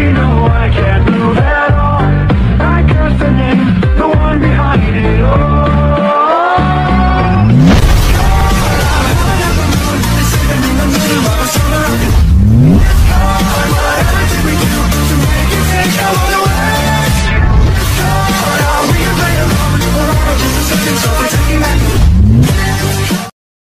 you know